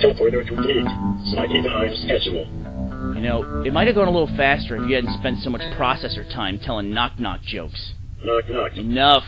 Till further complete. Slightly behind schedule. You know, it might have gone a little faster if you hadn't spent so much processor time telling knock knock jokes. Knock knock. Enough.